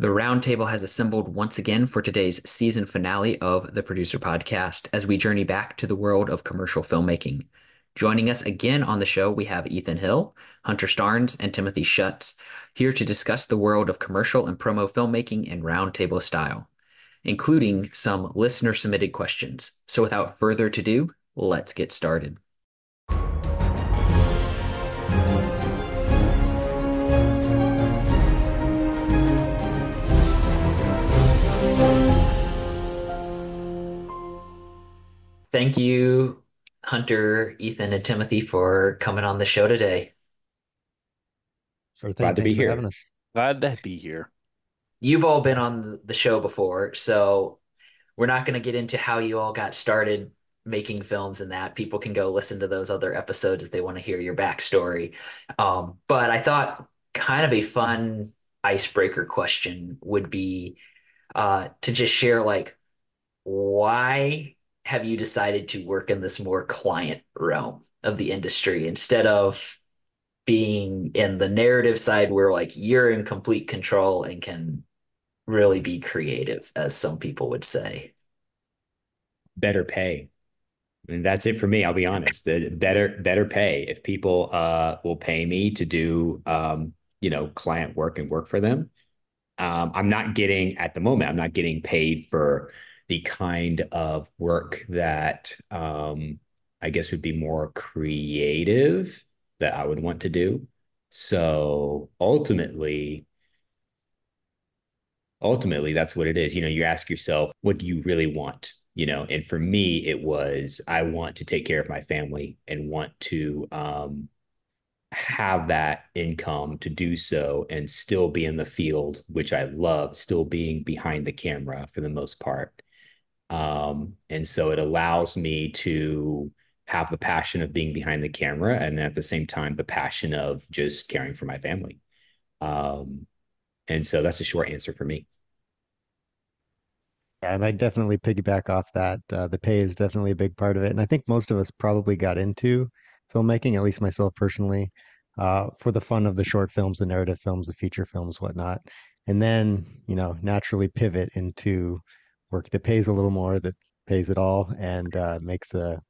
The roundtable has assembled once again for today's season finale of the Producer Podcast as we journey back to the world of commercial filmmaking. Joining us again on the show, we have Ethan Hill, Hunter Starnes, and Timothy Schutz here to discuss the world of commercial and promo filmmaking in roundtable style, including some listener submitted questions. So without further ado, let's get started. Thank you, Hunter, Ethan, and Timothy, for coming on the show today. Sure thing. Glad to be here. Having us. Glad to be here. You've all been on the show before, so we're not going to get into how you all got started making films and that. People can go listen to those other episodes if they want to hear your backstory. Um, but I thought kind of a fun icebreaker question would be uh, to just share like why have you decided to work in this more client realm of the industry instead of being in the narrative side where like you're in complete control and can really be creative as some people would say better pay I mean, that's it for me. I'll be honest. The better, better pay. If people uh, will pay me to do, um, you know, client work and work for them, um, I'm not getting at the moment. I'm not getting paid for the kind of work that um, I guess would be more creative that I would want to do. So ultimately, ultimately, that's what it is. You know, you ask yourself, what do you really want? You know, and for me, it was I want to take care of my family and want to um, have that income to do so and still be in the field, which I love, still being behind the camera for the most part. Um, and so it allows me to have the passion of being behind the camera and at the same time the passion of just caring for my family. Um, and so that's a short answer for me. Yeah, and I definitely piggyback off that. Uh, the pay is definitely a big part of it, and I think most of us probably got into filmmaking, at least myself personally, uh, for the fun of the short films, the narrative films, the feature films, whatnot, and then you know naturally pivot into work that pays a little more, that pays it all, and uh, makes a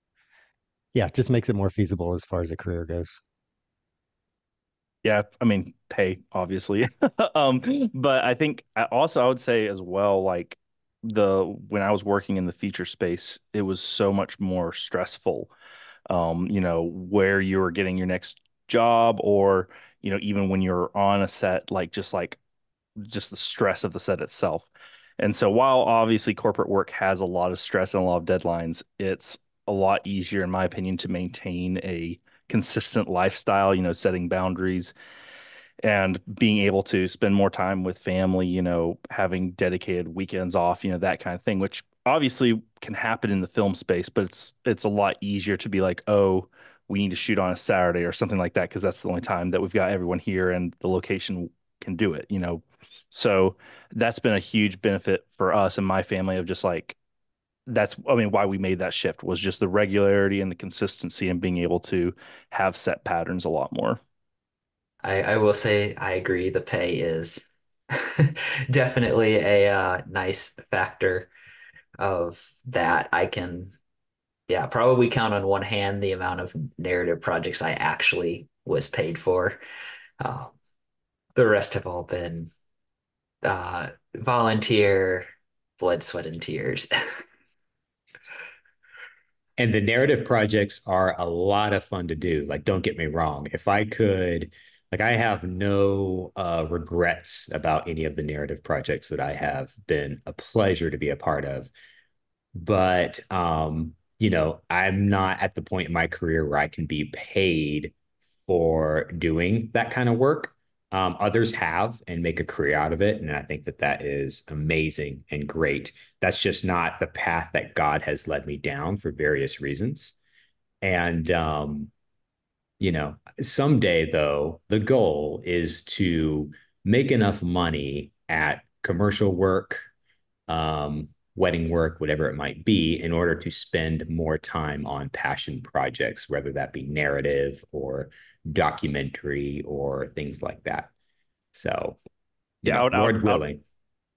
yeah, just makes it more feasible as far as a career goes. Yeah, I mean, pay obviously, um, but I think also I would say as well, like the when I was working in the feature space, it was so much more stressful. Um, you know, where you were getting your next job, or you know, even when you're on a set, like just like just the stress of the set itself. And so while obviously corporate work has a lot of stress and a lot of deadlines, it's a lot easier, in my opinion, to maintain a consistent lifestyle, you know, setting boundaries and being able to spend more time with family, you know, having dedicated weekends off, you know, that kind of thing, which obviously can happen in the film space, but it's it's a lot easier to be like, oh, we need to shoot on a Saturday or something like that because that's the only time that we've got everyone here and the location can do it, you know. So that's been a huge benefit for us and my family of just like that's I mean why we made that shift was just the regularity and the consistency and being able to have set patterns a lot more. I, I will say I agree. The pay is definitely a uh, nice factor of that. I can, yeah, probably count on one hand the amount of narrative projects I actually was paid for. Uh, the rest have all been uh, volunteer, blood, sweat, and tears. and the narrative projects are a lot of fun to do. Like, don't get me wrong. If I could, like, I have no uh, regrets about any of the narrative projects that I have been a pleasure to be a part of. But, um, you know, I'm not at the point in my career where I can be paid for doing that kind of work. Um, others have and make a career out of it. And I think that that is amazing and great. That's just not the path that God has led me down for various reasons. And, um, you know, someday, though, the goal is to make enough money at commercial work, um, wedding work, whatever it might be, in order to spend more time on passion projects, whether that be narrative or documentary or things like that. So, yeah, know, Lord willing.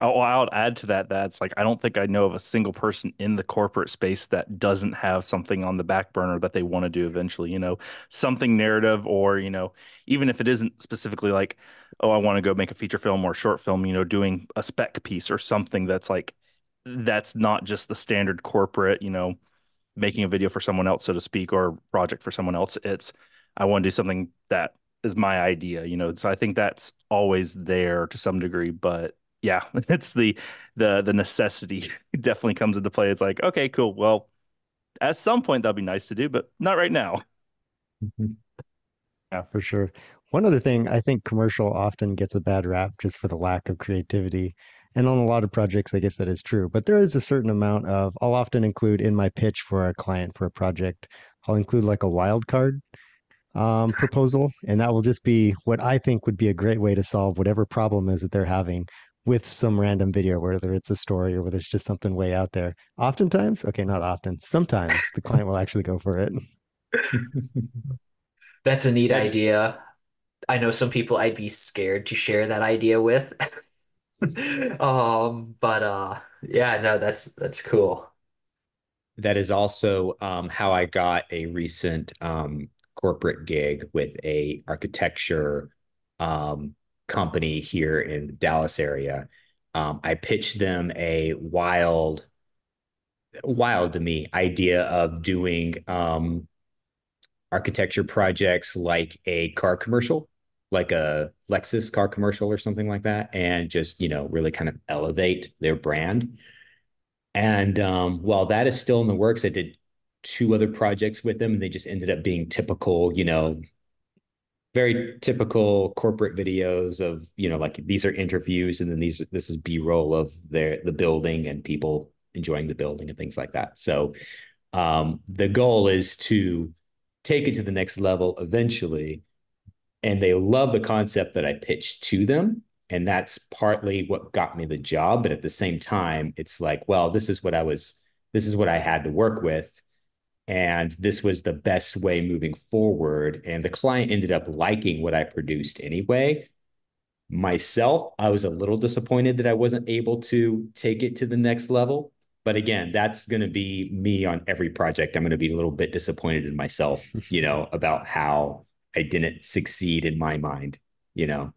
Oh, I'll, I'll add to that that's like I don't think I know of a single person in the corporate space that doesn't have something on the back burner that they want to do eventually, you know, something narrative or, you know, even if it isn't specifically like, oh, I want to go make a feature film or short film, you know, doing a spec piece or something that's like that's not just the standard corporate, you know, making a video for someone else, so to speak, or project for someone else. It's I want to do something that is my idea, you know. So I think that's always there to some degree, but yeah, it's the the the necessity definitely comes into play. It's like, okay, cool. Well, at some point that'll be nice to do, but not right now. Mm-hmm. Yeah, for sure. One other thing, I think commercial often gets a bad rap just for the lack of creativity. And on a lot of projects, I guess that is true. But there is a certain amount of, I'll often include in my pitch for a client for a project, I'll include like a wild card um, proposal. And that will just be what I think would be a great way to solve whatever problem is that they're having with some random video, whether it's a story or whether it's just something way out there. Oftentimes, okay, not often, sometimes the client will actually go for it. That's a neat That's... idea. I know some people I'd be scared to share that idea with. um, but uh yeah, no, that's that's cool. That is also um how I got a recent um corporate gig with a architecture um company here in the Dallas area. Um, I pitched them a wild, wild to me idea of doing um, architecture projects like a car commercial, like a Lexus car commercial or something like that, and just you know really kind of elevate their brand. And um, while that is still in the works, I did two other projects with them, and they just ended up being typical, you know, very typical corporate videos of you know like these are interviews and then these this is b-roll of the the building and people enjoying the building and things like that. So um, the goal is to take it to the next level eventually and they love the concept that i pitched to them and that's partly what got me the job but at the same time it's like well this is what i was this is what i had to work with and this was the best way moving forward and the client ended up liking what i produced anyway. Myself i was a little disappointed that i wasn't able to take it to the next level but again that's going to be me on every project. I'm going to be a little bit disappointed in myself you know about how i didn't succeed in my mind you know?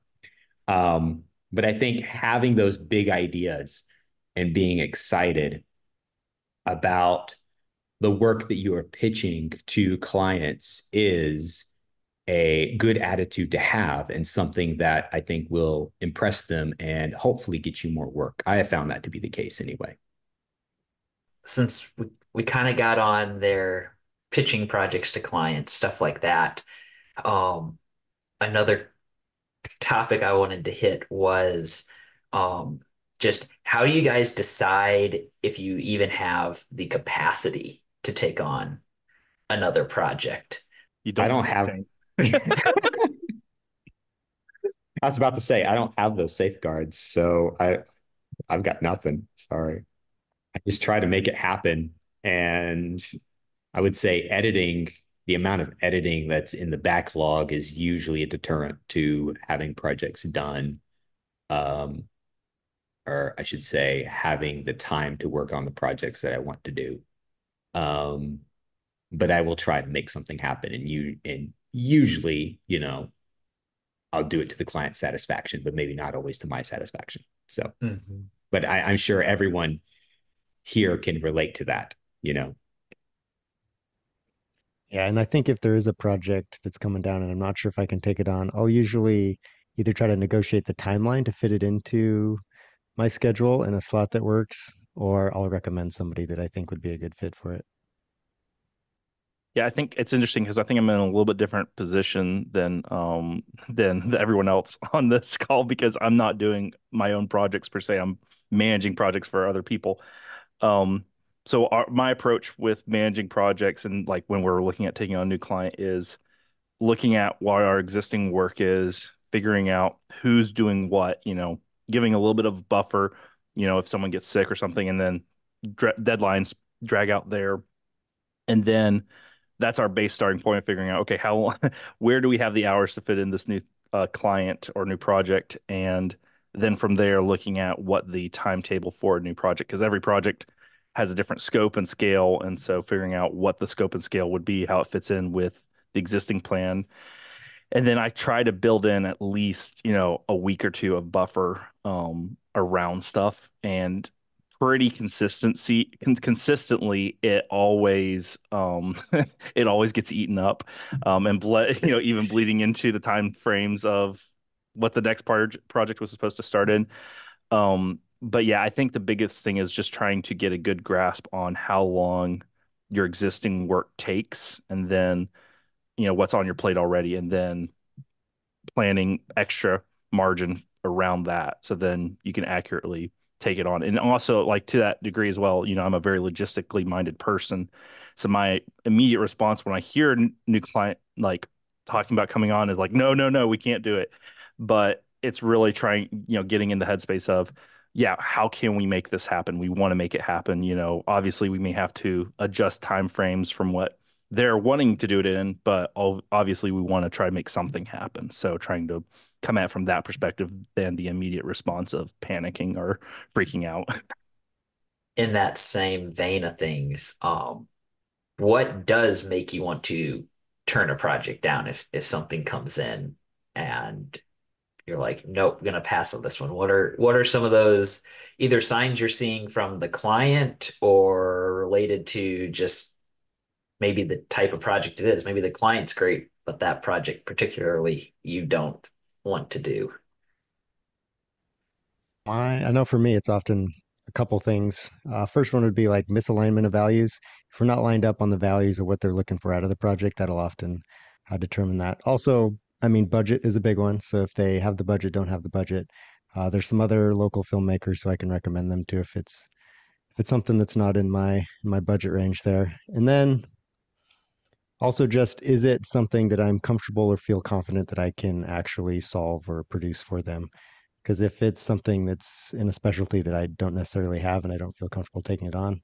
Um but i think having those big ideas and being excited about the work that you are pitching to clients is a good attitude to have and something that I think will impress them and hopefully get you more work. I have found that to be the case anyway. Since we, we kind of got on their pitching projects to clients, stuff like that, um, another topic I wanted to hit was um, just how do you guys decide if you even have the capacity to take on another project. You don't I don't have. I was about to say I don't have those safeguards, so I I've got nothing. Sorry. I just try to make it happen, and I would say editing the amount of editing that's in the backlog is usually a deterrent to having projects done. Um, or I should say, having the time to work on the projects that I want to do. Um, but I will try to make something happen. And you and usually, you know, I'll do it to the client's satisfaction, but maybe not always to my satisfaction. So, mm-hmm. but I, I'm sure everyone here can relate to that, you know. Yeah, and I think if there is a project that's coming down and I'm not sure if I can take it on, I'll usually either try to negotiate the timeline to fit it into my schedule in a slot that works, or I'll recommend somebody that I think would be a good fit for it. Yeah, I think it's interesting because I think I'm in a little bit different position than um than everyone else on this call because I'm not doing my own projects per se. I'm managing projects for other people. Um, so our, my approach with managing projects and like when we're looking at taking on a new client is looking at what our existing work is, figuring out who's doing what, you know, giving a little bit of buffer you know, if someone gets sick or something, and then deadlines drag out there, and then that's our base starting point of figuring out okay how where do we have the hours to fit in this new uh, client or new project? And then from there looking at what the timetable for a new project because every project has a different scope and scale. And so figuring out what the scope and scale would be how it fits in with the existing plan. And then I try to build in at least you know a week or two of buffer um, around stuff and pretty consistency consistently it always um it always gets eaten up um and ble- you know even bleeding into the time frames of what the next part project was supposed to start in. Um but yeah i think the biggest thing is just trying to get a good grasp on how long your existing work takes and then you know what's on your plate already and then planning extra margin around that so then you can accurately take it on. And also like to that degree as well you know i'm a very logistically minded person. So my immediate response when i hear a new client like talking about coming on is like no no no we can't do it. But it's really trying you know getting in the headspace of yeah how can we make this happen? We want to make it happen you know? Obviously we may have to adjust time frames from what they're wanting to do it in, but obviously we want to try to make something happen. So trying to come at from that perspective than the immediate response of panicking or freaking out. In that same vein of things, um, what does make you want to turn a project down if if something comes in and you're like, nope, gonna pass on this one. What are what are some of those either signs you're seeing from the client or related to just maybe the type of project it is. Maybe the client's great, but that project particularly you don't want to do. I, I know for me, it's often a couple things. Uh, first one would be like misalignment of values. If we're not lined up on the values of what they're looking for out of the project, that'll often uh, determine that. Also, I mean, budget is a big one. So if they have the budget, don't have the budget. Uh, there's some other local filmmakers, so I can recommend them to if it's if it's something that's not in my in my budget range there. And then also, just is it something that I'm comfortable or feel confident that I can actually solve or produce for them? Because if it's something that's in a specialty that I don't necessarily have and I don't feel comfortable taking it on,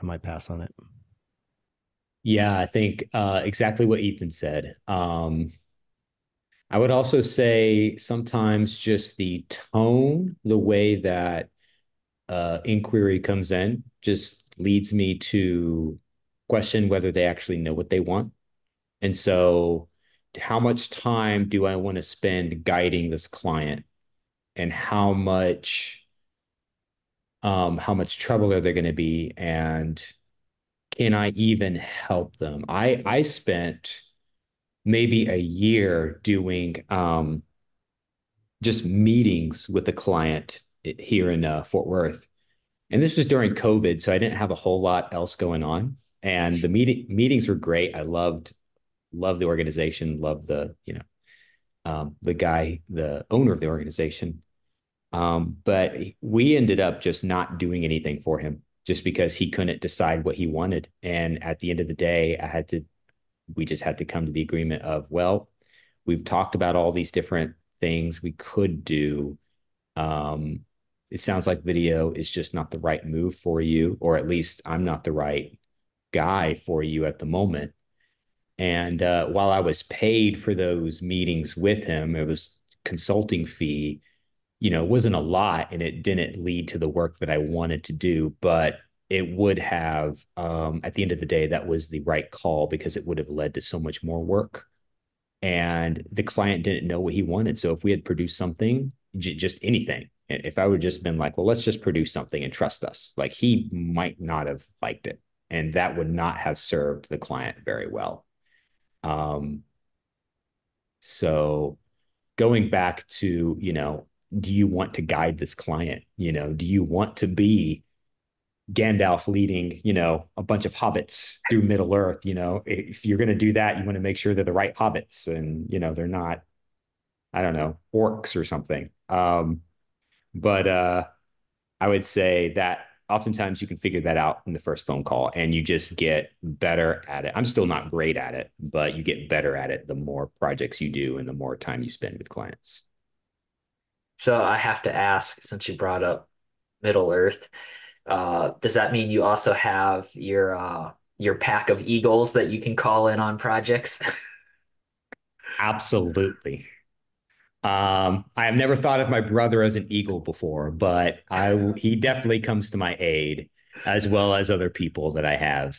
I might pass on it. Yeah, I think uh, exactly what Ethan said. Um, I would also say sometimes just the tone, the way that uh, inquiry comes in, just leads me to question whether they actually know what they want. And so, how much time do I want to spend guiding this client? And how much um, how much trouble are they going to be? And can I even help them? I I spent maybe a year doing um, just meetings with a client here in uh, Fort Worth. And this was during COVID, so I didn't have a whole lot else going on and the meeting meetings were great. I loved loved the organization, loved the you know um, the guy, the owner of the organization. Um, but we ended up just not doing anything for him just because he couldn't decide what he wanted. And at the end of the day, I had to, we just had to come to the agreement of, well, we've talked about all these different things we could do. Um, it sounds like video is just not the right move for you, or at least I'm not the right guy for you at the moment. And uh, while I was paid for those meetings with him, it was consulting fee, you know, it wasn't a lot and it didn't lead to the work that I wanted to do, but it would have, um, at the end of the day, that was the right call because it would have led to so much more work. And the client didn't know what he wanted. So if we had produced something, j- just anything, if I would just been like, well, let's just produce something and trust us, like he might not have liked it and that would not have served the client very well. Um, so going back to, you know, do you want to guide this client? You know, do you want to be Gandalf leading, you know, a bunch of hobbits through Middle Earth? You know, if you're going to do that, you want to make sure they're the right hobbits and, you know, they're not, I don't know, orcs or something. Um, but uh, I would say that oftentimes you can figure that out in the first phone call and you just get better at it. I'm still not great at it, but you get better at it the more projects you do and the more time you spend with clients. So I have to ask, since you brought up Middle Earth, uh, does that mean you also have your uh, your pack of eagles that you can call in on projects? Absolutely. Um, I have never thought of my brother as an eagle before, but I he definitely comes to my aid as well as other people that I have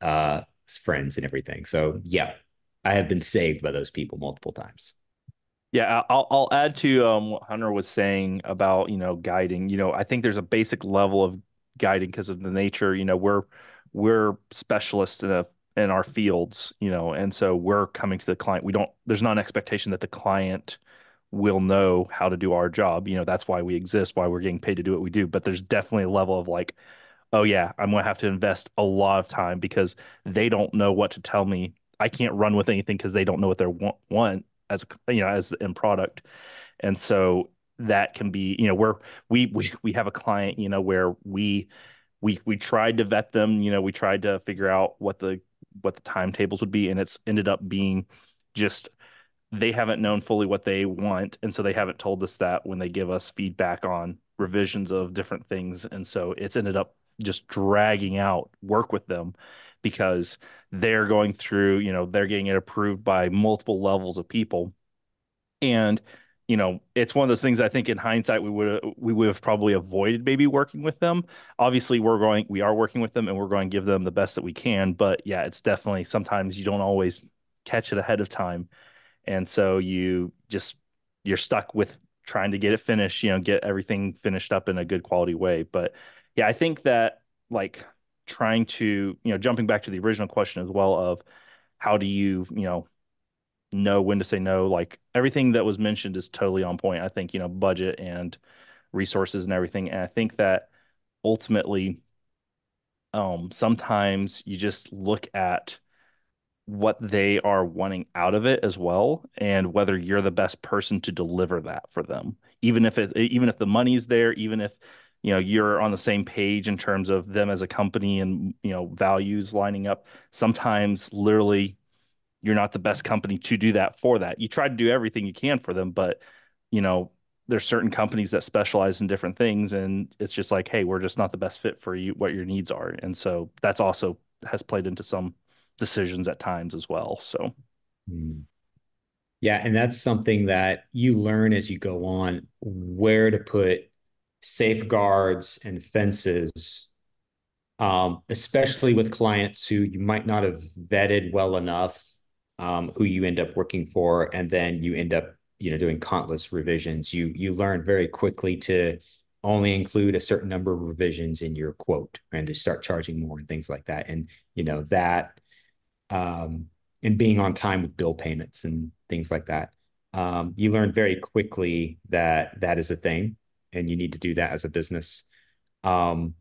uh friends and everything. So yeah, I have been saved by those people multiple times. Yeah, I'll I'll add to um, what Hunter was saying about, you know, guiding. You know, I think there's a basic level of guiding because of the nature, you know, we're we're specialists in a in our fields, you know, and so we're coming to the client. We don't there's not an expectation that the client will know how to do our job. You know, that's why we exist, why we're getting paid to do what we do. But there's definitely a level of like, oh yeah, I'm gonna have to invest a lot of time because they don't know what to tell me. I can't run with anything because they don't know what they want, want as you know as the end product and so that can be you know where we we we have a client you know where we we we tried to vet them you know we tried to figure out what the what the timetables would be and it's ended up being just they haven't known fully what they want and so they haven't told us that when they give us feedback on revisions of different things and so it's ended up just dragging out work with them because they're going through, you know, they're getting it approved by multiple levels of people. And, you know, it's one of those things I think in hindsight we would we would have probably avoided maybe working with them. Obviously, we're going we are working with them and we're going to give them the best that we can, but yeah, it's definitely sometimes you don't always catch it ahead of time. And so you just you're stuck with trying to get it finished, you know, get everything finished up in a good quality way. But yeah, I think that like trying to, you know, jumping back to the original question as well of how do you, you know, know when to say no? Like everything that was mentioned is totally on point. I think, you know, budget and resources and everything. And I think that ultimately, um, sometimes you just look at what they are wanting out of it as well and whether you're the best person to deliver that for them. Even if it even if the money's there even if you know you're on the same page in terms of them as a company and you know values lining up sometimes literally you're not the best company to do that for that. You try to do everything you can for them but you know there's certain companies that specialize in different things and it's just like hey we're just not the best fit for you what your needs are. And so that's also has played into some decisions at times as well so mm. yeah and that's something that you learn as you go on where to put safeguards and fences, um, especially with clients who you might not have vetted well enough, um, who you end up working for, and then you end up, you know, doing countless revisions. You you learn very quickly to only include a certain number of revisions in your quote and to start charging more and things like that. And you know that, um, and being on time with bill payments and things like that. Um, you learn very quickly that that is a thing and you need to do that as a business. Um,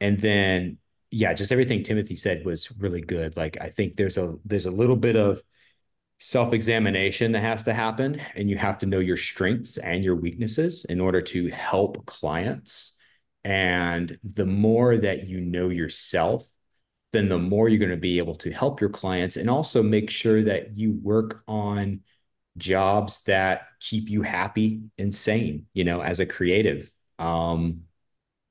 and then yeah, just everything Timothy said was really good. Like I think there's a there's a little bit of self-examination that has to happen and you have to know your strengths and your weaknesses in order to help clients. And the more that you know yourself, then the more you're going to be able to help your clients and also make sure that you work on jobs that keep you happy and sane, you know, as a creative. Um,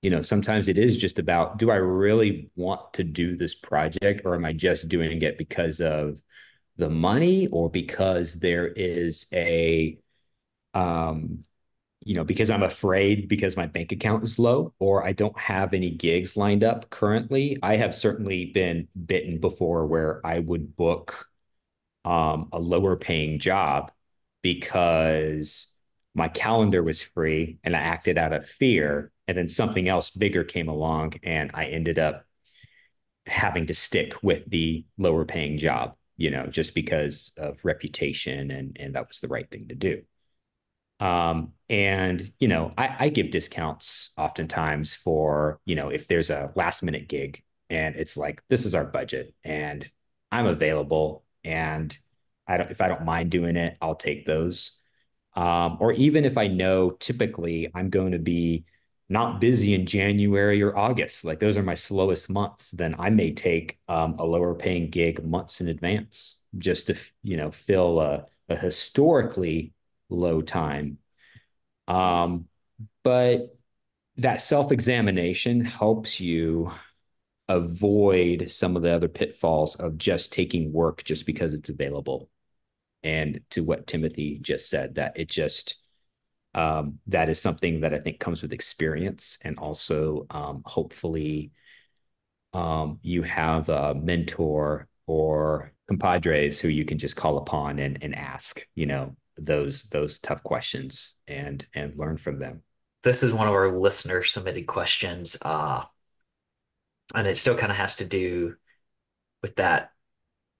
you know, sometimes it is just about do I really want to do this project or am I just doing it because of the money or because there is a um you know, because I'm afraid because my bank account is low or I don't have any gigs lined up currently. I have certainly been bitten before where I would book um, a lower paying job because my calendar was free and I acted out of fear. And then something else bigger came along and I ended up having to stick with the lower paying job, you know, just because of reputation and, and that was the right thing to do. Um, and you know, I, I give discounts oftentimes for, you know, if there's a last minute gig and it's like, this is our budget and I'm available and I don't if I don't mind doing it, I'll take those. Um, or even if I know typically I'm going to be not busy in January or August, like those are my slowest months, then I may take um, a lower paying gig months in advance just to you know fill a, a historically low time. Um, but that self examination helps you avoid some of the other pitfalls of just taking work just because it's available And to what Timothy just said, that it just um, that is something that I think comes with experience, and also um, hopefully um, you have a mentor or compadres who you can just call upon and and ask, you know, those those tough questions and and learn from them. This is one of our listener submitted questions, uh, and it still kind of has to do with that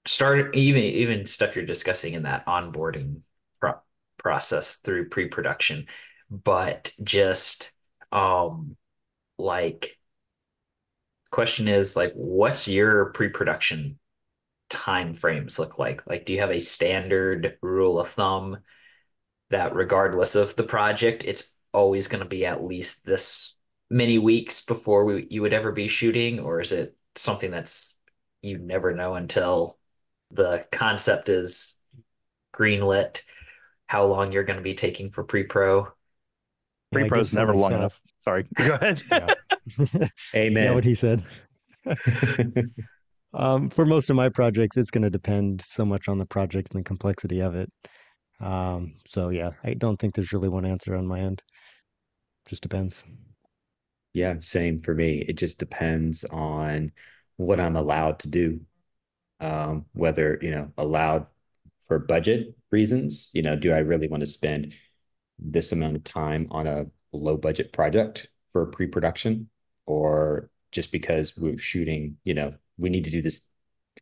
start even even stuff you're discussing in that onboarding pro process through pre-production but just um like question is like what's your pre-production time frames look like like do you have a standard rule of thumb that regardless of the project it's always going to be at least this many weeks before we, you would ever be shooting or is it something that's you never know until the concept is greenlit, how long you're going to be taking for pre-pro. Pre-pro is never long enough. Sorry, go ahead. Amen. Yeah, what he said. um, for most of my projects, it's going to depend so much on the project and the complexity of it. Um, so yeah, I don't think there's really one answer on my end. Just depends. Yeah, same for me. It just depends on what I'm allowed to do um, whether you know allowed for budget reasons. You know, do I really want to spend this amount of time on a low budget project for pre-production, or just because we're shooting, you know, we need to do this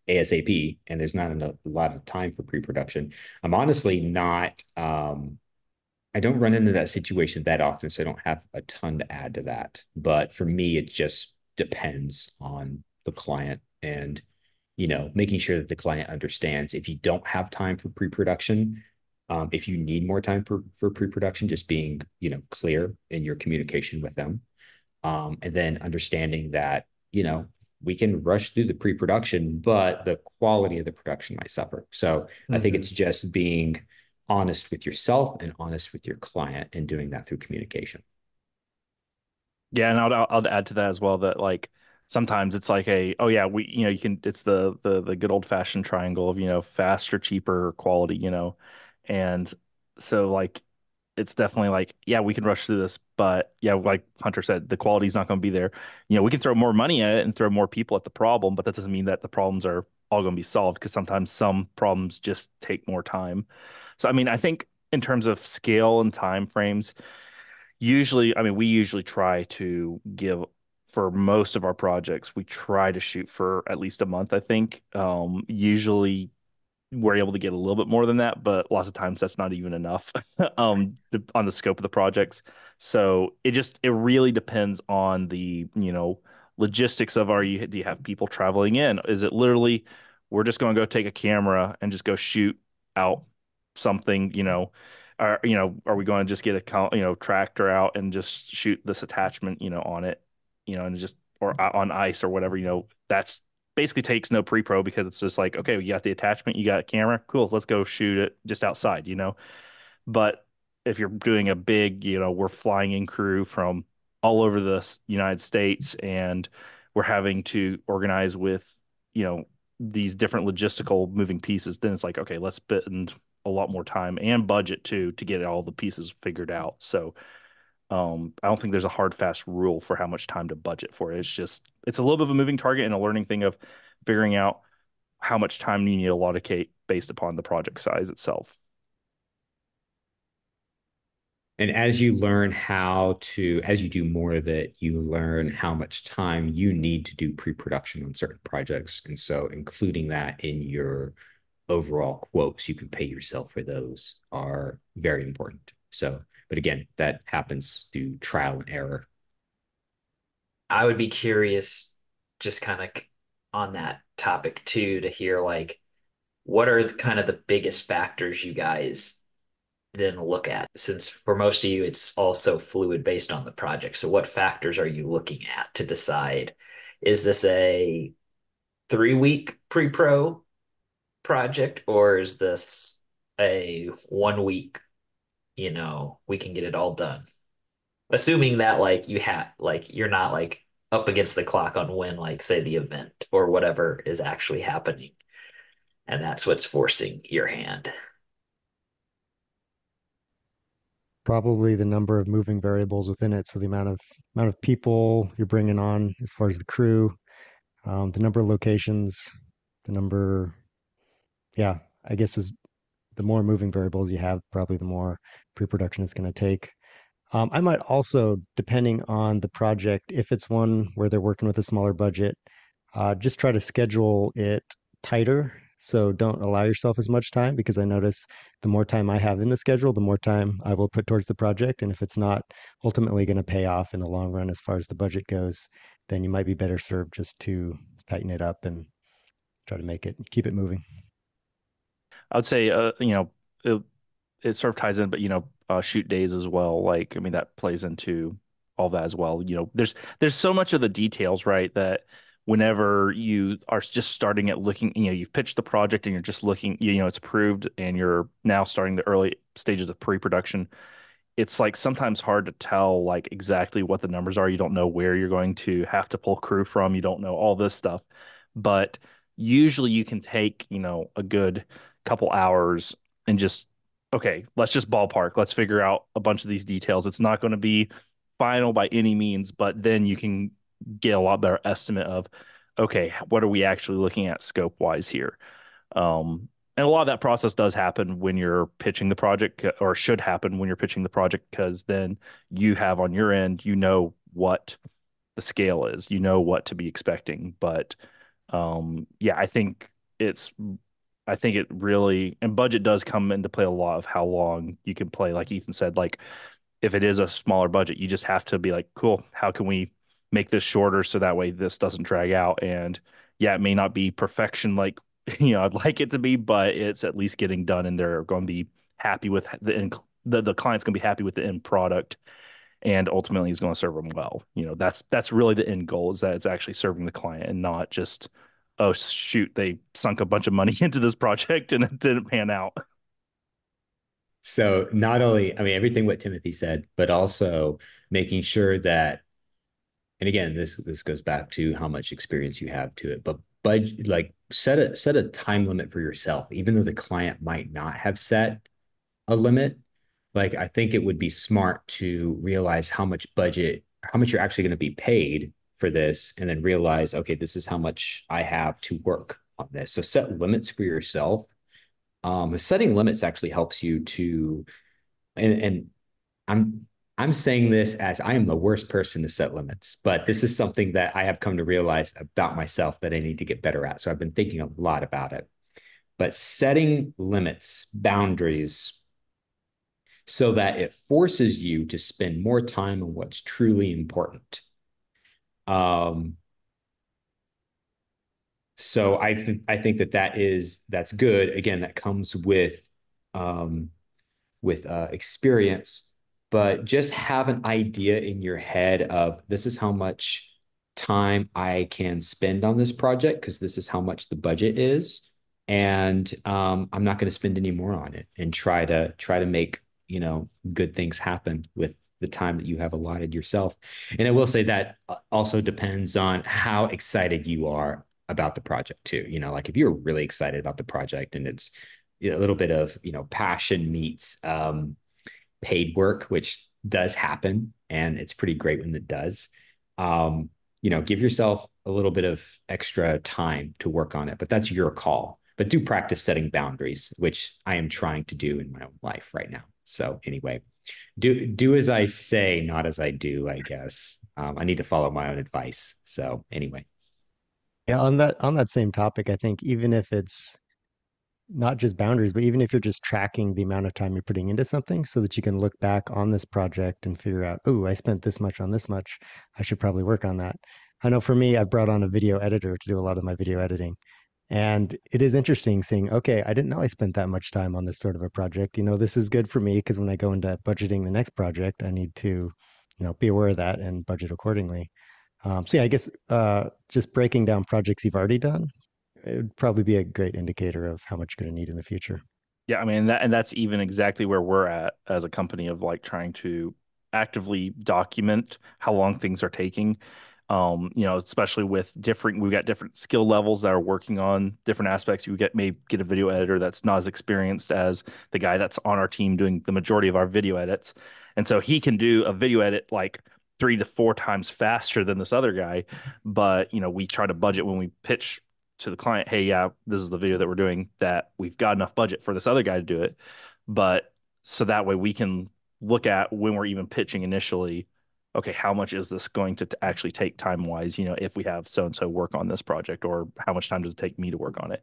ASAP and there's not a lot of time for pre-production. I'm honestly not. Um, I don't run into that situation that often, so I don't have a ton to add to that. But for me, it just depends on the client and you know, making sure that the client understands if you don't have time for pre-production, um, if you need more time for, for pre-production, just being, you know, clear in your communication with them. Um, and then understanding that, you know, we can rush through the pre-production, but the quality of the production might suffer. So mm-hmm. I think mm-hmm. it's just being honest with yourself and honest with your client and doing that through communication. Yeah, and I'll I'll add to that as well that like sometimes it's like a oh yeah we you know you can it's the the the good old fashioned triangle of you know faster cheaper quality you know and so like it's definitely like yeah we can rush through this but yeah like hunter said the quality's not going to be there you know we can throw more money at it and throw more people at the problem but that doesn't mean that the problems are all going to be solved because sometimes some problems just take more time so i mean i think in terms of scale and time frames usually i mean we usually try to give for most of our projects, we try to shoot for at least a month, I think. Um, usually we're able to get a little bit more than that, but lots of times that's not even enough um, on the scope of the projects. So it just it really depends on the you know logistics of are you do you have people traveling in? Is it literally we're just going to go take a camera and just go shoot out something you know? Are you know are we going to just get a you know tractor out and just shoot this attachment you know on it you know, and just or on ice or whatever, you know, that's basically takes no pre-pro because it's just like, okay, you got the attachment, you got a camera, cool, let's go shoot it just outside, you know. But if you're doing a big, you know, we're flying in crew from all over the United States and we're having to organize with, you know, these different logistical moving pieces, then it's like, okay, let's spend a lot more time and budget too to get all the pieces figured out. So um, I don't think there's a hard fast rule for how much time to budget for it. It's just it's a little bit of a moving target and a learning thing of figuring out how much time you need to allocate based upon the project size itself. And as you learn how to, as you do more of it, you learn how much time you need to do pre-production on certain projects. And so including that in your overall quotes, you can pay yourself for those are very important. So but again, that happens through trial and error. I would be curious, just kind of on that topic too, to hear like what are the, kind of the biggest factors you guys then look at since for most of you it's also fluid based on the project so what factors are you looking at to decide is this a three week pre-pro project or is this a one week you know, we can get it all done. Assuming that like you have like you're not like up against the clock on when like say the event or whatever is actually happening. And that's what's forcing your hand. Probably the number of moving variables within it, so the amount of amount of people you're bringing on as far as the crew, um, the number of locations, the number, yeah, I guess is the more moving variables you have, probably the more pre-production it's going to take. Um, I might also, depending on the project, if it's one where they're working with a smaller budget, uh, just try to schedule it tighter. So don't allow yourself as much time because I notice the more time I have in the schedule, the more time I will put towards the project. And if it's not ultimately going to pay off in the long run as far as the budget goes, then you might be better served just to tighten it up and try to make it keep it moving. I would say, uh, you know, it, it sort of ties in, but you know, uh, shoot days as well. Like, I mean, that plays into all that as well. You know, there's there's so much of the details, right? That whenever you are just starting at looking, you know, you've pitched the project and you're just looking, you know, it's approved and you're now starting the early stages of pre-production. It's like sometimes hard to tell like exactly what the numbers are. You don't know where you're going to have to pull crew from. You don't know all this stuff, but usually you can take, you know, a good couple hours and just okay, let's just ballpark. Let's figure out a bunch of these details. It's not going to be final by any means, but then you can get a lot better estimate of okay, what are we actually looking at scope wise here? Um, and a lot of that process does happen when you're pitching the project or should happen when you're pitching the project because then you have on your end you know what the scale is you know what to be expecting but um, yeah i think it's I think it really and budget does come into play a lot of how long you can play. Like Ethan said, like if it is a smaller budget, you just have to be like, cool, how can we make this shorter so that way this doesn't drag out? And yeah, it may not be perfection like you know I'd like it to be, but it's at least getting done, and they're going to be happy with the. The, the client's going to be happy with the end product, and ultimately he's going to serve them well. You know, that's that's really the end goal is that it's actually serving the client and not just oh shoot, they sunk a bunch of money into this project and it didn't pan out. So not only, I mean, everything what Timothy said, but also making sure that, and again, this this goes back to how much experience you have to it, but but like set a set a time limit for yourself, even though the client might not have set a limit. Like I think it would be smart to realize how much budget, how much you're actually going to be paid for this and then realize, okay, this is how much I have to work on this. So set limits for yourself. Um, setting limits actually helps you to, and, and I'm I'm saying this as I am the worst person to set limits, but this is something that I have come to realize about myself that I need to get better at. So I've been thinking a lot about it. But setting limits, boundaries, so that it forces you to spend more time on what's truly important. Um, so I think I think that that is that's good. Again, that comes with um, with uh, experience, but just have an idea in your head of this is how much time I can spend on this project because this is how much the budget is, and um, I'm not going to spend any more on it and try to try to make you know good things happen with the time that you have allotted yourself. And I will say that uh, also depends on how excited you are about the project too. You know, like if you're really excited about the project and it's a little bit of, you know, passion meets um, paid work, which does happen. And it's pretty great when it does. Um, you know, give yourself a little bit of extra time to work on it, but that's your call. But do practice setting boundaries, which I am trying to do in my own life right now. So, anyway, do do as I say, not as I do. I guess um, I need to follow my own advice. So anyway, yeah. On that on that same topic, I think even if it's not just boundaries, but even if you're just tracking the amount of time you're putting into something, so that you can look back on this project and figure out, oh, I spent this much on this much. I should probably work on that. I know for me, I brought on a video editor to do a lot of my video editing. And it is interesting seeing, okay, I didn't know I spent that much time on this sort of a project. You know, this is good for me because when I go into budgeting the next project, I need to, you know, be aware of that and budget accordingly. Um, so yeah, I guess uh, just breaking down projects you've already done, it would probably be a great indicator of how much you're going to need in the future. Yeah, I mean that, and that's even exactly where we're at as a company of like trying to actively document how long things are taking Um, you know, especially with different, we've got different skill levels that are working on different aspects. You get may get a video editor that's not as experienced as the guy that's on our team doing the majority of our video edits, and so he can do a video edit like three to four times faster than this other guy. But you know, we try to budget when we pitch to the client, hey, yeah, this is the video that we're doing. That we've got enough budget for this other guy to do it, but so that way we can look at when we're even pitching initially okay how much is this going to actually take time wise you know if we have so and so work on this project or how much time does it take me to work on it?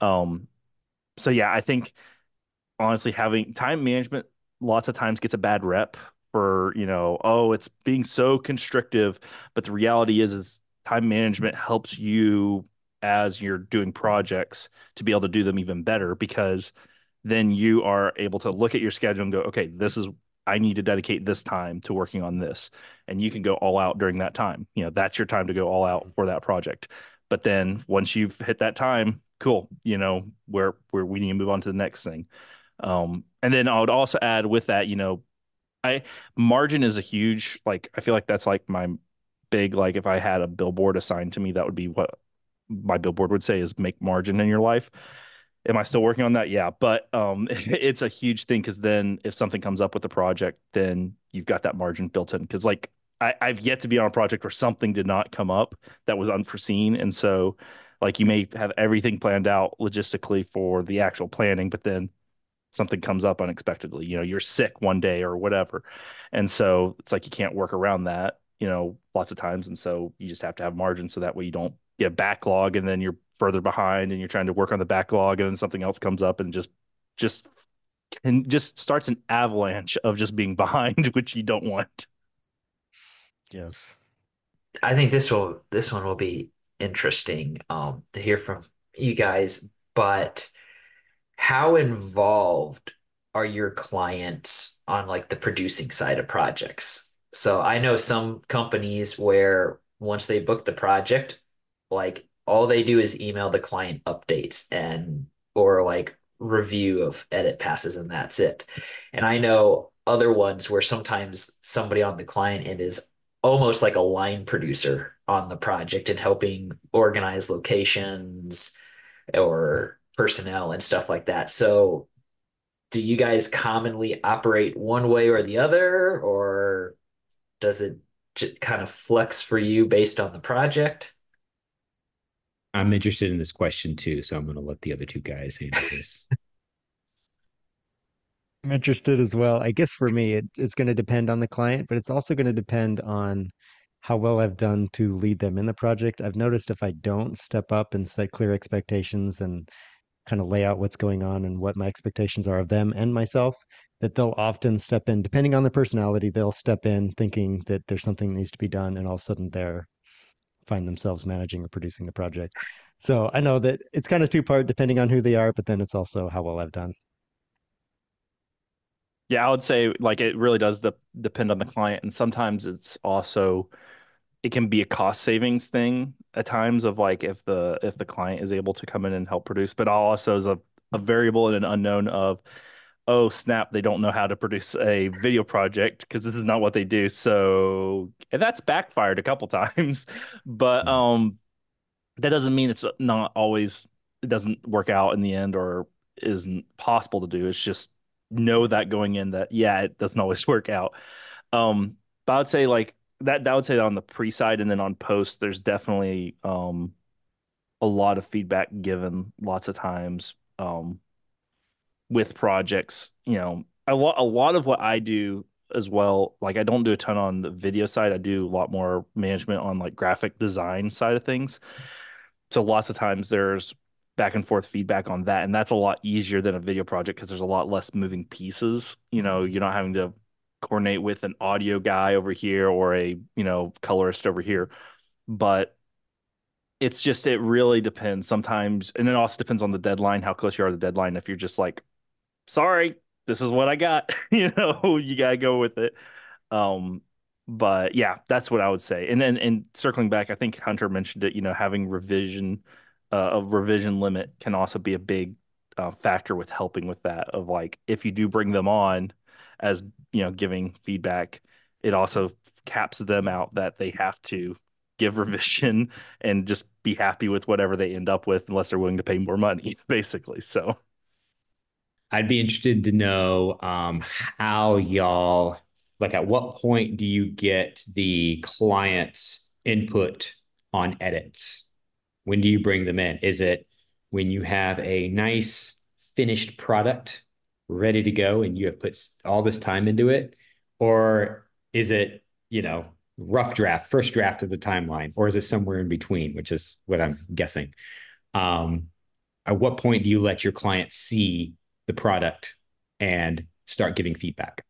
Um so yeah i think honestly having time management lots of times gets a bad rep for you know oh it's being so constrictive but the reality is is time management helps you as you're doing projects to be able to do them even better because then you are able to look at your schedule and go okay this is I need to dedicate this time to working on this. And you can go all out during that time. You know, that's your time to go all out for that project. But then once you've hit that time, cool, you know, where where we need to move on to the next thing. Um, and then I would also add with that, you know, I margin is a huge like I feel like that's like my big like if I had a billboard assigned to me, that would be what my billboard would say is make margin in your life. Am I still working on that? Yeah, but um, it's a huge thing because then if something comes up with the project, then you've got that margin built in. Because like I, I've yet to be on a project where something did not come up that was unforeseen, and so like you may have everything planned out logistically for the actual planning, but then something comes up unexpectedly. You know, you're sick one day or whatever, and so it's like you can't work around that. You know, lots of times, and so you just have to have margin so that way you don't get backlog and then you're further behind and you're trying to work on the backlog and then something else comes up and just just and just starts an avalanche of just being behind which you don't want. Yes. I think this will this one will be interesting um to hear from you guys but how involved are your clients on like the producing side of projects? So i know some companies where once they book the project like all they do is email the client updates and or like review of edit passes and that's it. And I know other ones where sometimes somebody on the client end is almost like a line producer on the project and helping organize locations or personnel and stuff like that. So do you guys commonly operate one way or the other or does it kind of flex for you based on the project? I'm interested in this question too, so I'm going to let the other two guys handle this. I'm interested as well. I guess for me, it, it's going to depend on the client, but it's also going to depend on how well I've done to lead them in the project. I've noticed if I don't step up and set clear expectations and kind of lay out what's going on and what my expectations are of them and myself, that they'll often step in, depending on their personality, they'll step in thinking that there's something that needs to be done, and all of a sudden they're find themselves managing or producing the project. So I know that it's kind of two part depending on who they are, but then it's also how well I've done. Yeah, I would say like it really does de- depend on the client, and sometimes it's also it can be a cost savings thing at times of like if the if the client is able to come in and help produce, but also is a, a variable and an unknown of oh snap they don't know how to produce a video project because this is not what they do. So and that's backfired a couple times but mm-hmm. um that doesn't mean it's not always it doesn't work out in the end or isn't possible to do. It's just know that going in that yeah it doesn't always work out. Um but i would say like that that would say that on the pre side and then on post there's definitely um a lot of feedback given lots of times. Um with projects, you know, a lot a lot of what I do as well, like I don't do a ton on the video side. I do a lot more management on like graphic design side of things. So lots of times there's back and forth feedback on that, and that's a lot easier than a video project because there's a lot less moving pieces. You know, you're not having to coordinate with an audio guy over here or a you know colorist over here, but it's just it really depends sometimes and it also depends on the deadline how close you are to the deadline if you're just like sorry, this is what I got. you know, you gotta go with it. Um, but yeah, that's what I would say. And then and circling back, I think Hunter mentioned it. You know, having revision, uh, a revision limit can also be a big uh, factor with helping with that. Of like, if you do bring them on as you know, giving feedback, it also caps them out that they have to give revision, and just be happy with whatever they end up with, unless they're willing to pay more money, basically. So, I'd be interested to know um, how y'all like. At what point do you get the client's input on edits? When do you bring them in? Is it when you have a nice finished product ready to go and you have put all this time into it? Or is it, you know, rough draft, first draft of the timeline? Or is it somewhere in between, which is what I'm guessing? Um, at what point do you let your client see the product and start giving feedback?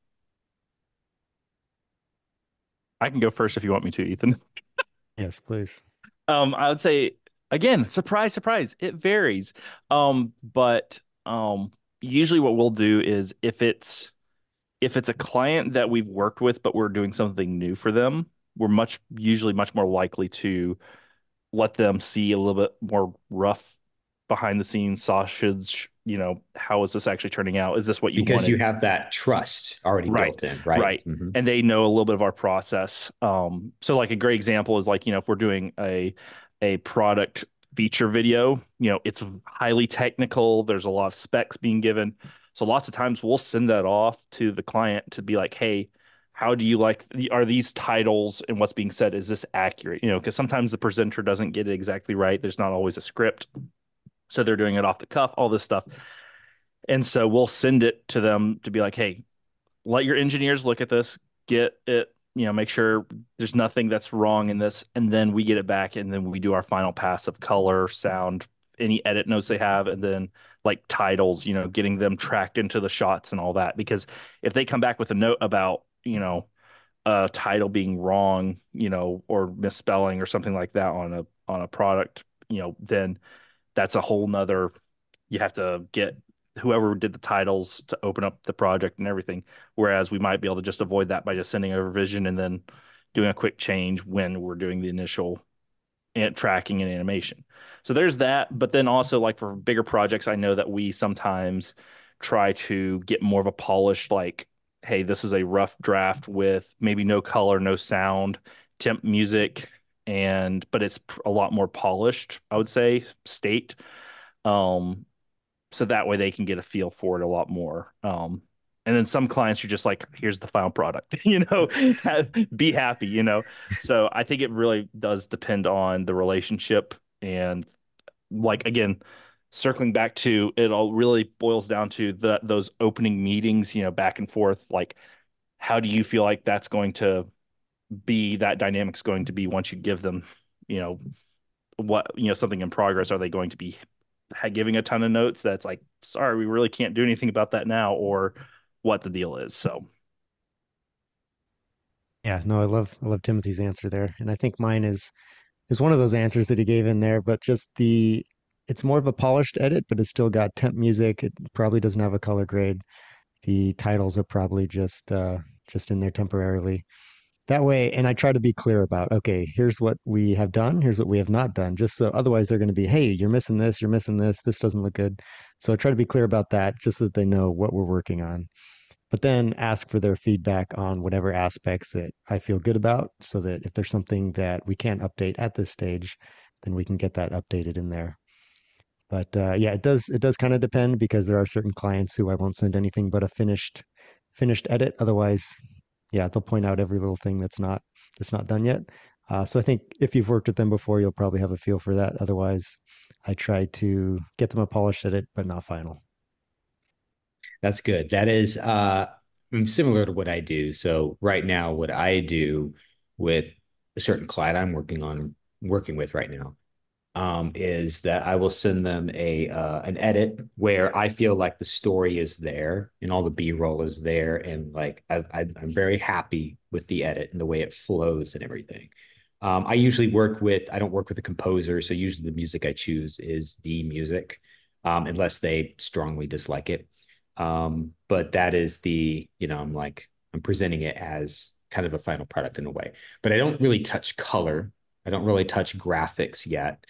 I can go first if you want me to, Ethan. yes, please. Um, I would say again, surprise, surprise, it varies. Um, but um, usually what we'll do is if it's if it's a client that we've worked with but we're doing something new for them, we're much usually much more likely to let them see a little bit more rough behind the scenes sausage you know how is this actually turning out is this what you because wanted? you have that trust already right. built in right right mm-hmm. and they know a little bit of our process um so like a great example is like you know if we're doing a a product feature video. You know, it's highly technical. There's a lot of specs being given. So lots of times we'll send that off to the client to be like, hey, how do you like are these titles and what's being said is this accurate you know because sometimes the presenter doesn't get it exactly right there's not always a script so they're doing it off the cuff all this stuff. And so we'll send it to them to be like hey let your engineers look at this get it you know make sure there's nothing that's wrong in this and then we get it back and then we do our final pass of color sound any edit notes they have and then like titles you know getting them tracked into the shots and all that. Because if they come back with a note about you know a title being wrong you know or misspelling or something like that on a on a product you know then that's a whole nother you have to get whoever did the titles to open up the project and everything. Whereas we might be able to just avoid that by just sending a revision and then doing a quick change when we're doing the initial tracking and animation. So there's that. But then also like for bigger projects, I know that we sometimes try to get more of a polished like, hey, this is a rough draft with maybe no color, no sound, temp music, and but it's a lot more polished, I would say, state. Um, so that way they can get a feel for it a lot more. Um, and then some clients are just like, here's the final product, you know, be happy, you know. So I think it really does depend on the relationship and like again, circling back to it all really boils down to the those opening meetings, you know, back and forth. Like, how do you feel like that's going to be that dynamic's going to be once you give them, you know, what you know something in progress? Are they going to be giving a ton of notes that's like, sorry, we really can't do anything about that now, or what the deal is. So, yeah, no, I love I love Timothy's answer there, and I think mine is is one of those answers that he gave in there, but just the it's more of a polished edit, but it's still got temp music. It probably doesn't have a color grade. The titles are probably just uh, just in there temporarily that way and i try to be clear about okay here's what we have done here's what we have not done just so otherwise they're going to be hey you're missing this you're missing this this doesn't look good. So i try to be clear about that just so that they know what we're working on. But then ask for their feedback on whatever aspects that i feel good about so that if there's something that we can't update at this stage then we can get that updated in there. But uh, yeah it does it does kind of depend because there are certain clients who i won't send anything but a finished finished edit otherwise yeah, they'll point out every little thing that's not that's not done yet. Uh, so I think if you've worked with them before, you'll probably have a feel for that. Otherwise, I try to get them a polished edit, but not final. That's good. That is uh, similar to what I do. So right now, what I do with a certain client I'm working on working with right now um, is that I will send them a uh, an edit where I feel like the story is there and all the B roll is there, and like I, am very happy with the edit and the way it flows and everything. Um, I usually work with I don't work with a composer, so usually the music I choose is the music, um, unless they strongly dislike it. Um, but that is the you know I'm like I'm presenting it as kind of a final product in a way, but I don't really touch color. I don't really touch graphics yet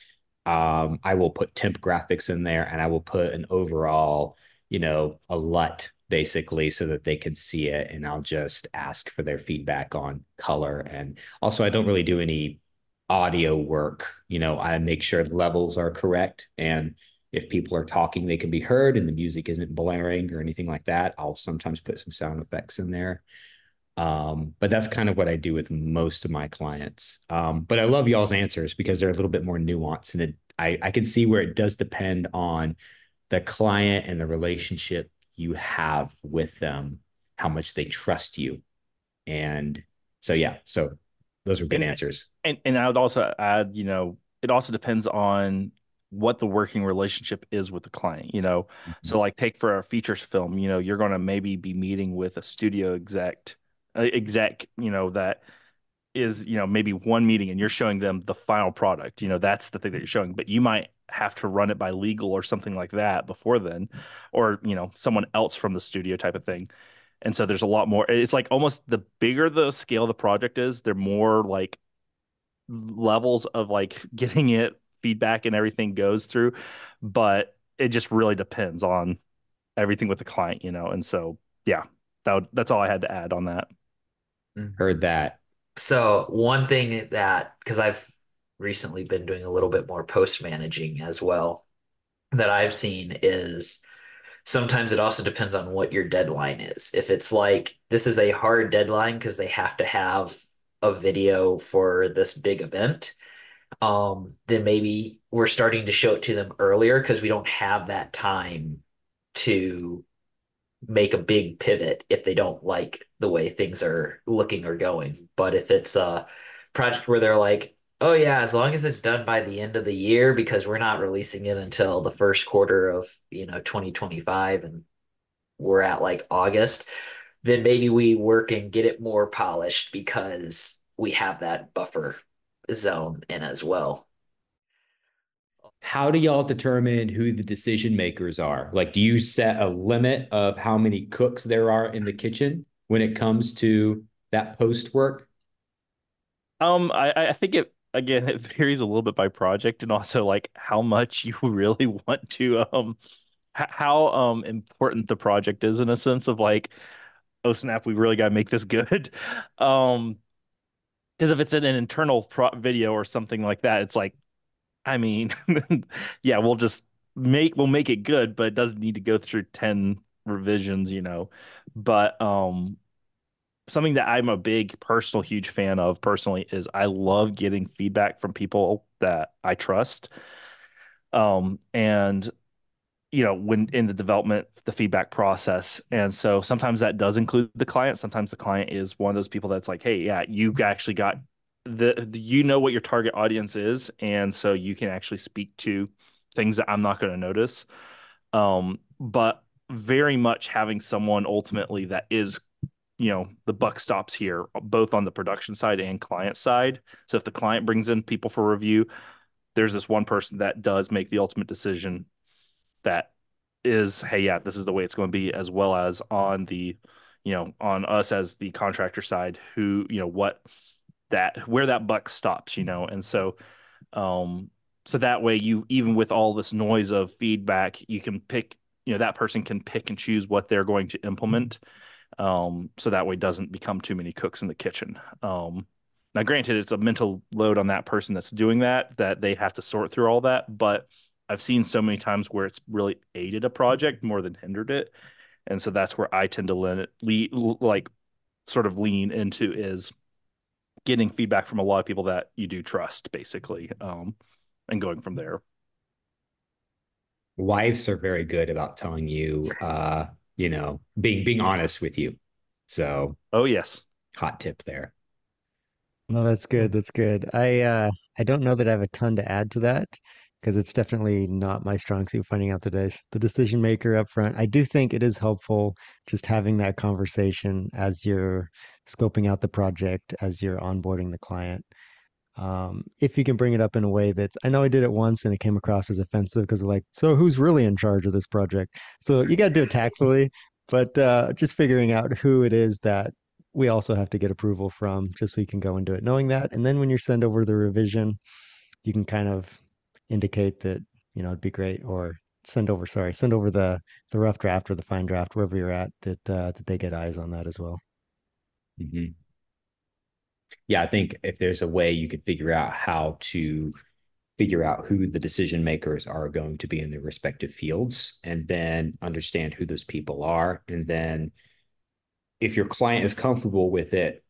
um, I will put temp graphics in there and I will put an overall, you know, a LUT basically so that they can see it. And I'll just ask for their feedback on color. And also, I don't really do any audio work, you know, I make sure the levels are correct. And if people are talking, they can be heard and the music isn't blaring or anything like that. I'll sometimes put some sound effects in there. Um, but that's kind of what I do with most of my clients. Um, but I love y'all's answers because they're a little bit more nuanced and it, I, I can see where it does depend on the client and the relationship you have with them, how much they trust you. And so, yeah, so those are good And- answers. And and I would also add, you know, it also depends on what the working relationship is with the client, you know. So like take for a features film, you know, you're going to maybe be meeting with a studio exec exec, you know, that is, you know, maybe one meeting and you're showing them the final product. You know, that's the thing that you're showing, but you might have to run it by legal or something like that before then or, you know, someone else from the studio type of thing. And so there's a lot more. It's like almost the bigger the scale the project is, they're more like levels of like getting it feedback and everything goes through, but it just really depends on everything with the client, you know. And so, yeah, that would, that's all I had to add on that. Heard that. So one thing that because I've recently been doing a little bit more post managing as well that I've seen is sometimes it also depends on what your deadline is. If it's like this is a hard deadline because they have to have a video for this big event, um, then maybe we're starting to show it to them earlier because we don't have that time to make a big pivot if they don't like the way things are looking or going. But if it's a project where they're like, oh yeah, as long as it's done by the end of the year, because we're not releasing it until the first quarter of, you know, 2025 and we're at like August, then maybe we work and get it more polished because we have that buffer zone in as well. How do y'all determine who the decision makers are? Like, do you set a limit of how many cooks there are in the kitchen when it comes to that post work? Um, I, I think it again it varies a little bit by project and also like how much you really want to um how um important the project is in a sense of like, oh snap, we really gotta make this good. Um, because if it's in an internal pro video or something like that, it's like, I mean, yeah, we'll just make we'll make it good, but it doesn't need to go through 10 revisions, you know. But um something that I'm a big personal huge fan of personally is I love getting feedback from people that I trust. Um, and you know, when in the development, the feedback process. And so sometimes that does include the client. Sometimes the client is one of those people that's like, hey, yeah, you actually got the, you know what your target audience is, and so you can actually speak to things that I'm not going to notice. Um, but very much having someone ultimately that is you know the buck stops here both on the production side and client side so if the client brings in people for review there's this one person that does make the ultimate decision that is hey yeah this is the way it's going to be as well as on the you know on us as the contractor side who you know what that where that buck stops you know? And so um so that way you even with all this noise of feedback you can pick you know that person can pick and choose what they're going to implement. Um so that way doesn't become too many cooks in the kitchen. Um now granted it's a mental load on that person that's doing that that they have to sort through all that but I've seen so many times where it's really aided a project more than hindered it. And so that's where I tend to lean, lead, like sort of lean into is getting feedback from a lot of people that you do trust basically um and going from there Wives are very good about telling you, uh, you know, being being honest with you. So oh yes hot tip there. No, that's good. That's good. I uh I don't know that I have a ton to add to that because it's definitely not my strong suit finding out the de the decision maker up front. I do think it is helpful just having that conversation as you're scoping out the project, as you're onboarding the client. Um, if you can bring it up in a way that's, I know I did it once and it came across as offensive because like, so who's really in charge of this project? So you got to do it tactfully, but uh, just figuring out who it is that we also have to get approval from just so you can go into it knowing that. And then when you send over the revision, you can kind of indicate that, you know, it'd be great or send over, sorry, send over the, the rough draft or the fine draft, wherever you're at, that, uh, that they get eyes on that as well. Mhm. yeah, I think if there's a way you could figure out how to figure out who the decision makers are going to be in their respective fields and then understand who those people are. And then if your client is comfortable with it,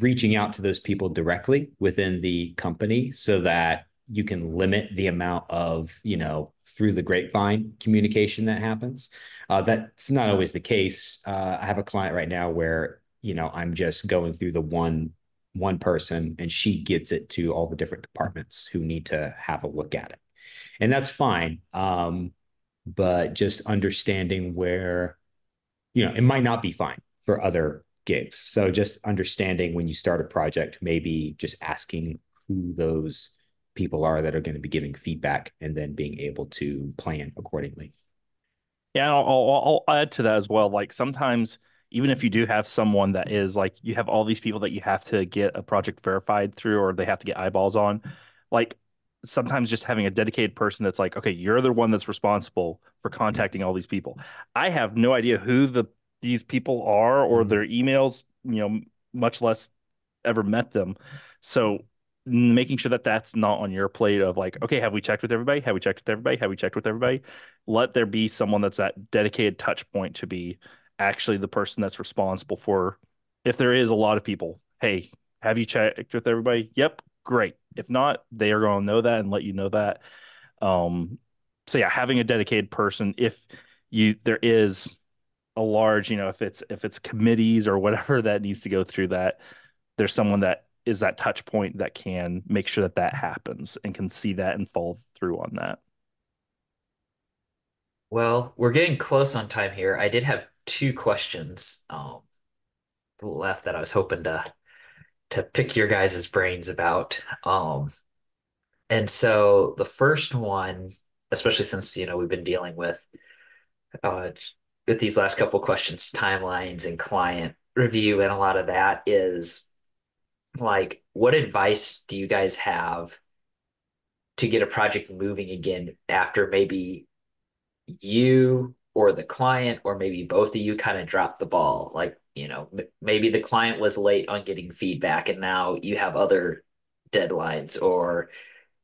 reaching out to those people directly within the company so that you can limit the amount of, you know, through the grapevine communication that happens. Uh, that's not always the case. Uh, I have a client right now where, you know, I'm just going through the one one person and she gets it to all the different departments who need to have a look at it. And that's fine. Um, but just understanding where, you know, it might not be fine for other gigs. So just understanding when you start a project, maybe just asking who those people are that are going to be giving feedback and then being able to plan accordingly. Yeah, I'll, I'll, I'll add to that as well. Like sometimes even if you do have someone that is like you have all these people that you have to get a project verified through or they have to get eyeballs on like sometimes just having a dedicated person that's like okay you're the one that's responsible for contacting all these people i have no idea who the these people are or mm-hmm. their emails you know much less ever met them so making sure that that's not on your plate of like okay have we checked with everybody? Have we checked with everybody? Have we checked with everybody? Let there be someone that's that dedicated touch point to be actually the person that's responsible for if there is a lot of people hey have you checked with everybody? Yep great. If not they are going to know that and let you know that. Um so yeah having a dedicated person if you there is a large you know if it's if it's committees or whatever that needs to go through that there's someone that is that touch point that can make sure that that happens and can see that and follow through on that well we're getting close on time here i did have two questions um, left that I was hoping to to pick your guys' brains about. Um, and so the first one, especially since you know we've been dealing with uh, with these last couple questions, timelines and client review, and a lot of that is like, what advice do you guys have to get a project moving again after maybe you or the client or maybe both of you kind of dropped the ball? Like you know m- maybe the client was late on getting feedback and now you have other deadlines or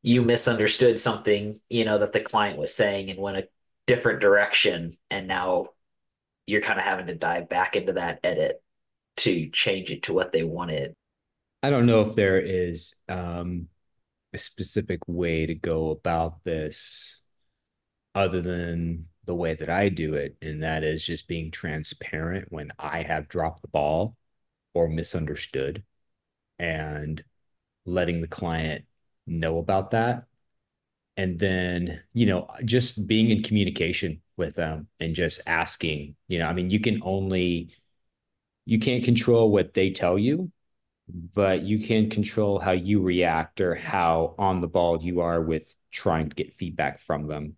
you misunderstood something you know that the client was saying and went a different direction and now you're kind of having to dive back into that edit to change it to what they wanted i don't know if there is um, a specific way to go about this other than the way that I do it, and that is just being transparent when I have dropped the ball or misunderstood and letting the client know about that. And then, you know, just being in communication with them and just asking, you know, I mean, you can only, you can't control what they tell you, but you can control how you react or how on the ball you are with trying to get feedback from them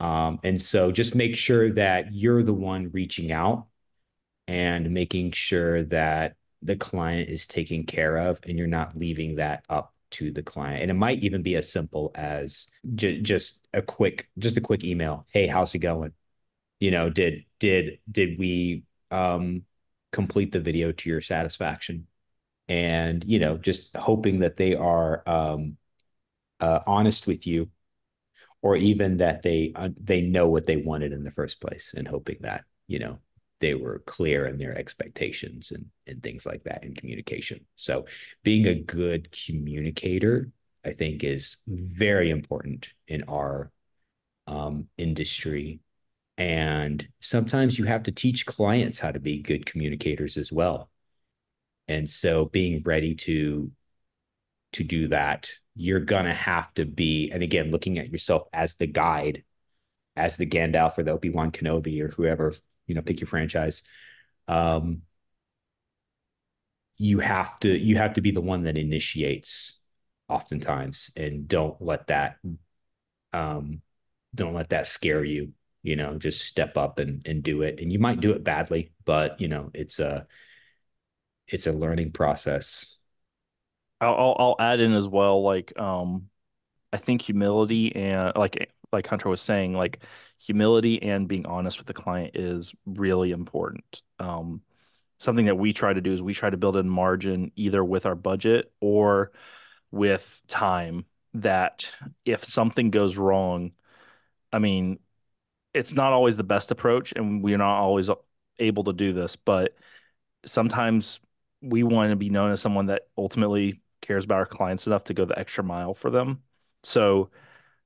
um, and so just make sure that you're the one reaching out and making sure that the client is taken care of and you're not leaving that up to the client. And it might even be as simple as j- just a quick, just a quick email. Hey, how's it going? You know, did, did, did we, um, complete the video to your satisfaction? And, you know, just hoping that they are, um, uh, honest with you or even that they uh, they know what they wanted in the first place and hoping that you know they were clear in their expectations and and things like that in communication. So being a good communicator i think is very important in our um, industry. And sometimes you have to teach clients how to be good communicators as well and so being ready to to do that you're gonna have to be, and again, looking at yourself as the guide, as the Gandalf or the Obi Wan Kenobi or whoever, you know, pick your franchise. Um, you have to you have to be the one that initiates oftentimes and don't let that um don't let that scare you you know just step up and and do it and you might do it badly but you know it's a it's a learning process I'll I'll add in as well, like um, I think humility and like like Hunter was saying, like humility and being honest with the client is really important. Um, something that we try to do is we try to build in margin either with our budget or with time that if something goes wrong, I mean, it's not always the best approach and we're not always able to do this, but sometimes we want to be known as someone that ultimately cares about our clients enough to go the extra mile for them. So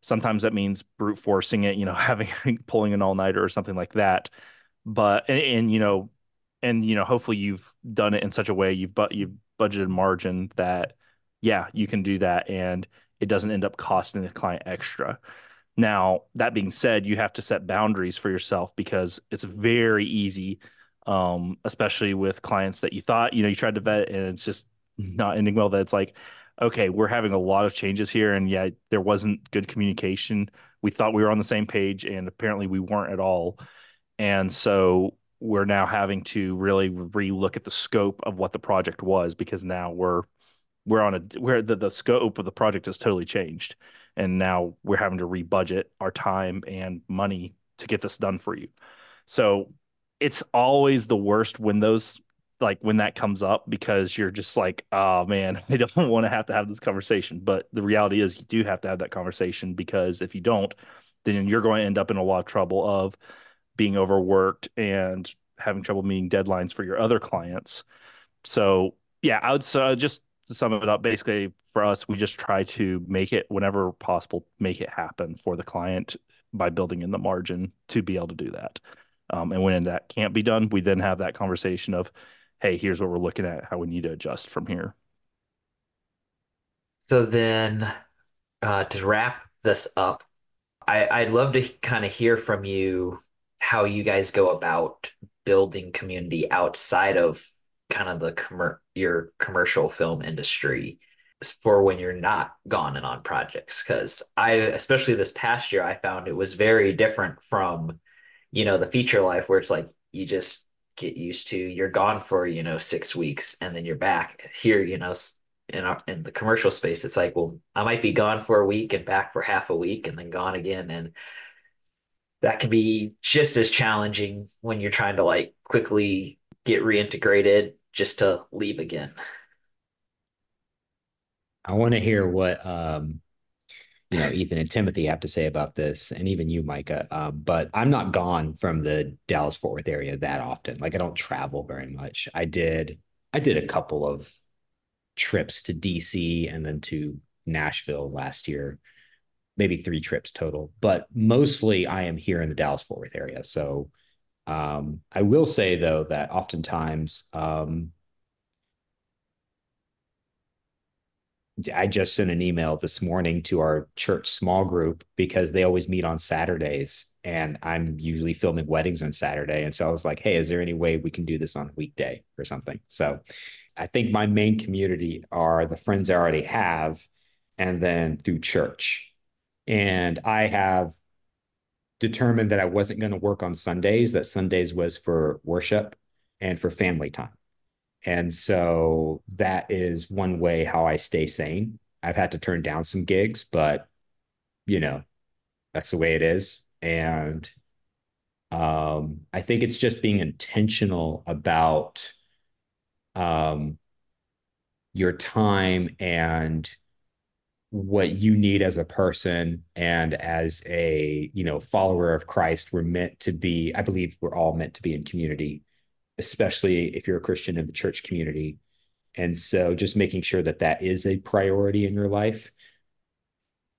sometimes that means brute forcing it, you know, having pulling an all nighter or something like that. But and, and, you know, and you know, hopefully you've done it in such a way you've but you've budgeted margin that yeah, you can do that and it doesn't end up costing the client extra. Now, that being said, you have to set boundaries for yourself because it's very easy, um, especially with clients that you thought, you know, you tried to vet and it's just not ending well. That it's like, okay, we're having a lot of changes here. And yeah, there wasn't good communication. We thought we were on the same page and apparently we weren't at all. And so we're now having to really relook at the scope of what the project was because now we're we're on a where the, the scope of the project has totally changed and now we're having to rebudget our time and money to get this done for you so it's always the worst when those like when that comes up because you're just like oh man i don't want to have to have this conversation but the reality is you do have to have that conversation because if you don't then you're going to end up in a lot of trouble of being overworked and having trouble meeting deadlines for your other clients so yeah i would so just to sum it up, basically for us, we just try to make it whenever possible, make it happen for the client by building in the margin to be able to do that. Um, and when that can't be done, we then have that conversation of, hey, here's what we're looking at, how we need to adjust from here. So then, uh, to wrap this up, I, I'd love to kind of hear from you how you guys go about building community outside of kind of the your commercial film industry for when you're not gone and on projects because i especially this past year i found it was very different from you know the feature life where it's like you just get used to you're gone for you know six weeks and then you're back here you know in our, in the commercial space it's like well i might be gone for a week and back for half a week and then gone again and that can be just as challenging when you're trying to like quickly get reintegrated just to leave again. I want to hear what um, you know Ethan and Timothy have to say about this, and even you, Micah. Um, but I'm not gone from the Dallas Fort Worth area that often. Like I don't travel very much. I did I did a couple of trips to DC and then to Nashville last year, maybe three trips total. But mostly I am here in the Dallas Fort Worth area. So um, I will say though that oftentimes um, I just sent an email this morning to our church small group because they always meet on Saturdays and I'm usually filming weddings on Saturday. And so I was like, hey, is there any way we can do this on a weekday or something? So I think my main community are the friends I already have and then through church. And I have determined that I wasn't going to work on Sundays, that Sundays was for worship and for family time. And so that is one way how I stay sane. I've had to turn down some gigs, but you know, that's the way it is. And um, I think it's just being intentional about um, your time and what you need as a person and as a you know follower of christ we're meant to be i believe we're all meant to be in community especially if you're a christian in the church community and so just making sure that that is a priority in your life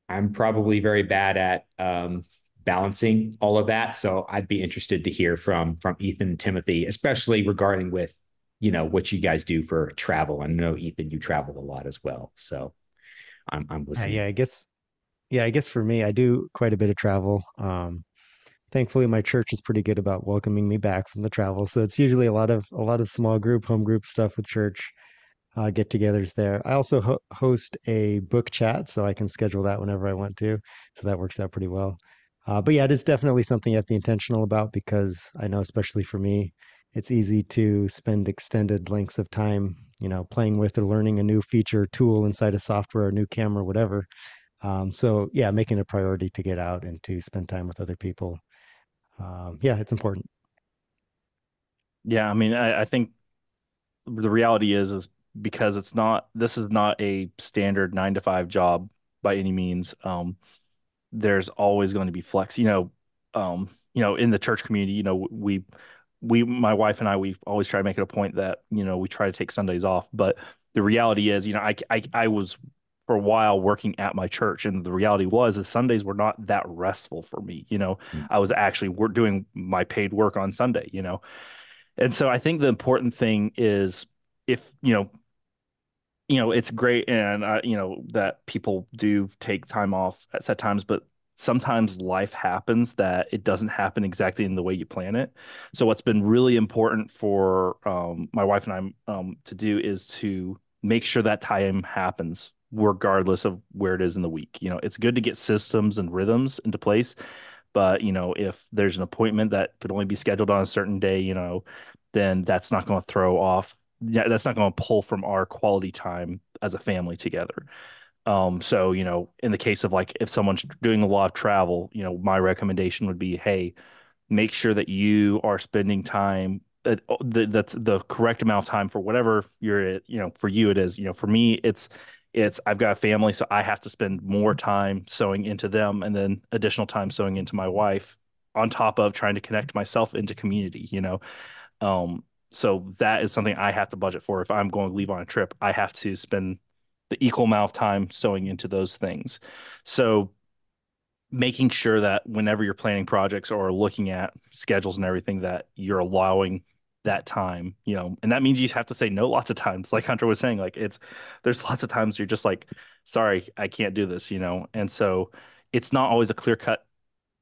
i'm probably very bad at um, balancing all of that so i'd be interested to hear from from ethan and timothy especially regarding with you know what you guys do for travel i know ethan you travel a lot as well so I'm I'm listening. Yeah, yeah, I guess. Yeah, I guess for me, I do quite a bit of travel. Um, thankfully, my church is pretty good about welcoming me back from the travel. So it's usually a lot of a lot of small group, home group stuff with church uh, get-togethers there. I also ho- host a book chat, so I can schedule that whenever I want to. So that works out pretty well. Uh, but yeah, it is definitely something you have to be intentional about because I know, especially for me, it's easy to spend extended lengths of time you know playing with or learning a new feature tool inside a software a new camera whatever um, so yeah making a priority to get out and to spend time with other people um, yeah it's important yeah i mean I, I, think the reality is is because it's not this is not a standard nine to five job by any means. Um, there's always going to be flex. You know, um, you know, in the church community, you know, we we my wife and I we always try to make it a point that you know we try to take Sundays off, but the reality is, you know, I I I was for a while working at my church and the reality was is sundays were not that restful for me you know? Mm-hmm. i was actually doing my paid work on sunday you know? And so i think the important thing is if you know you know it's great and uh, you know that people do take time off at set times but sometimes life happens that it doesn't happen exactly in the way you plan it. So what's been really important for um, my wife and i um, to do is to make sure that time happens regardless of where it is in the week you know it's good to get systems and rhythms into place but you know if there's an appointment that could only be scheduled on a certain day you know then that's not going to throw off yeah, that's not going to pull from our quality time as a family together. Um, so you know, in the case of like if someone's doing a lot of travel, you know, my recommendation would be, hey, make sure that you are spending time uh, that's the correct amount of time for whatever you're you know for you it is you know for me it's it's I've got a family so I have to spend more time sowing into them and then additional time sowing into my wife on top of trying to connect myself into community you know um so that is something I have to budget for. If I'm going to leave on a trip, I have to spend the equal amount of time sowing into those things. So making sure that whenever you're planning projects or looking at schedules and everything that you're allowing that time, you know, and that means you have to say no lots of times. Like Hunter was saying, like it's there's lots of times you're just like, sorry, I can't do this, you know. And so it's not always a clear cut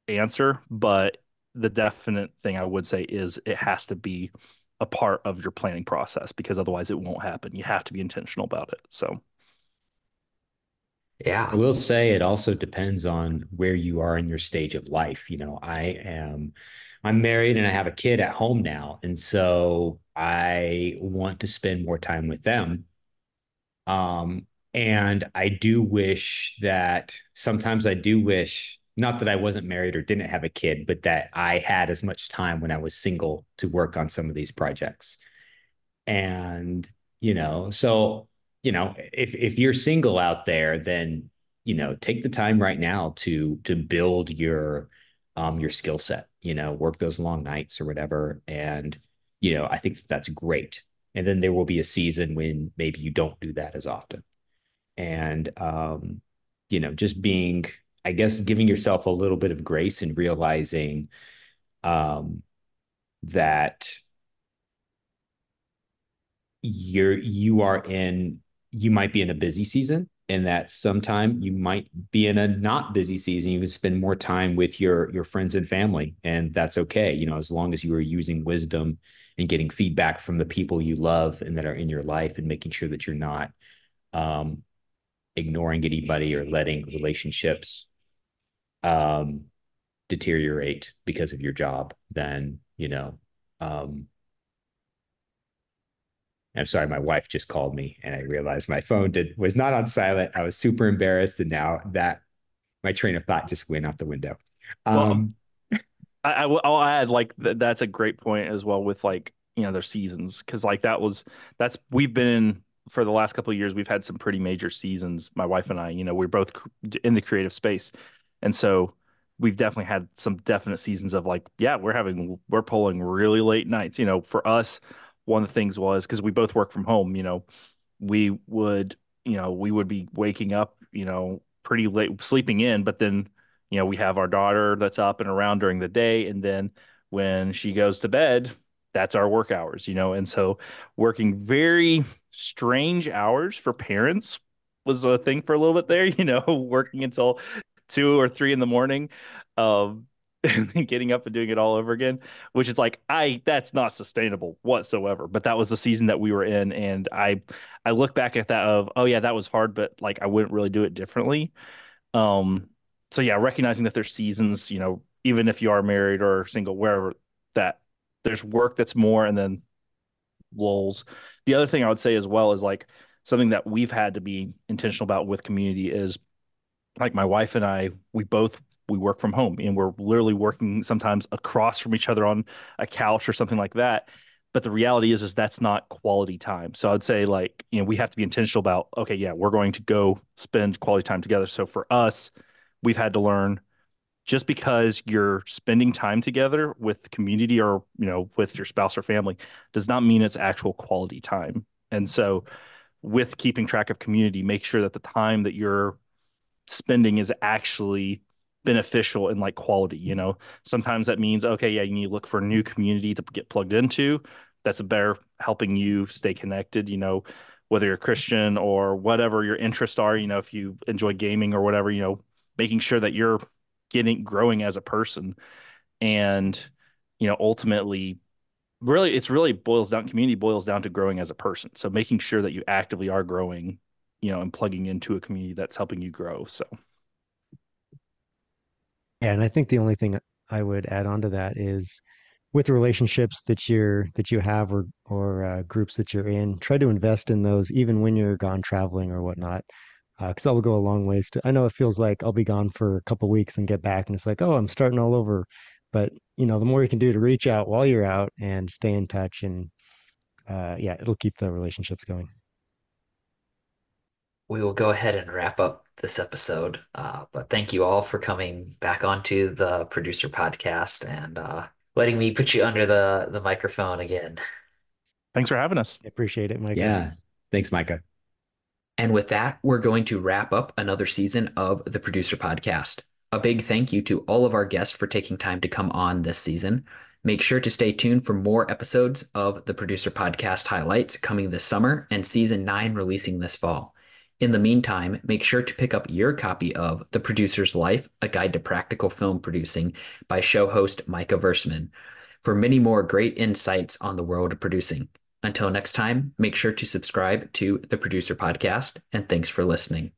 answer, but the definite thing I would say is it has to be a part of your planning process because otherwise it won't happen. You have to be intentional about it. So yeah. I will say it also depends on where you are in your stage of life. You know, I am I'm married and I have a kid at home now. And so I want to spend more time with them. Um, and I do wish that sometimes I do wish not that I wasn't married or didn't have a kid, but that I had as much time when I was single to work on some of these projects. And, you know, so, you know, if if you're single out there, then, you know, take the time right now to to build your um your skill set, you know, work those long nights or whatever. And, you know, I think that's great. And then there will be a season when maybe you don't do that as often. And um, you know, just being I guess giving yourself a little bit of grace and realizing um, that you're you are in you might be in a busy season and that sometime you might be in a not busy season you can spend more time with your your friends and family and that's okay you know as long as you are using wisdom and getting feedback from the people you love and that are in your life and making sure that you're not um, ignoring anybody or letting relationships um, deteriorate because of your job, then you know. Um, I'm sorry, my wife just called me, and I realized my phone did was not on silent. I was super embarrassed, and now that my train of thought just went out the window. Um, well, I, I will add like th- that's a great point as well with like you know their seasons because like that was that's we've been for the last couple of years we've had some pretty major seasons my wife and i you know we're both in the creative space and so we've definitely had some definite seasons of like, yeah, we're having we're pulling really late nights. You know, for us, one of the things was because we both work from home, you know, we would, you know, we would be waking up, you know, pretty late sleeping in, but then, you know, we have our daughter that's up and around during the day. And then when she goes to bed, that's our work hours, you know. And so working very strange hours for parents was a thing for a little bit there, you know, working until two or three in the morning, um, getting up and doing it all over again, which is like I that's not sustainable whatsoever. But that was the season that we were in, and I I look back at that of oh yeah that was hard, but like I wouldn't really do it differently. Um, so yeah, recognizing that there's seasons, you know, even if you are married or single, wherever that there's work that's more, and then lulls. The other thing I would say as well is like something that we've had to be intentional about with community is like my wife and I, we both we work from home and we're literally working sometimes across from each other on a couch or something like that. but the reality is is that's not quality time. So i'd say like you know we have to be intentional about okay yeah we're going to go spend quality time together. So for us we've had to learn just because you're spending time together with community or you know with your spouse or family does not mean it's actual quality time. And so with keeping track of community make sure that the time that you're spending is actually beneficial and like quality you know? Sometimes that means okay yeah you need to look for a new community to get plugged into that's a better helping you stay connected you know whether you're christian or whatever your interests are you know if you enjoy gaming or whatever you know making sure that you're getting growing as a person. And you know ultimately really it's really boils down community boils down to growing as a person. So making sure that you actively are growing you know and plugging into a community that's helping you grow so yeah and i think the only thing i would add on to that is with the relationships that you're that you have or or uh, groups that you're in try to invest in those even when you're gone traveling or whatnot because uh, that will go a long ways to i know it feels like i'll be gone for a couple weeks and get back and it's like oh i'm starting all over. But you know the more you can do to reach out while you're out and stay in touch and uh, yeah it'll keep the relationships going we will go ahead and wrap up this episode uh, but thank you all for coming back onto the producer podcast and uh, letting me put you under the the microphone again thanks for having us I appreciate it mike yeah thanks micah and with that, we're going to wrap up another season of the Producer Podcast. A big thank you to all of our guests for taking time to come on this season. Make sure to stay tuned for more episodes of the Producer Podcast highlights coming this summer and season nine releasing this fall. In the meantime, make sure to pick up your copy of The Producer's Life, A Guide to Practical Film Producing by show host Micah Versemann for many more great insights on the world of producing. Until next time, make sure to subscribe to the Producer Podcast, and thanks for listening.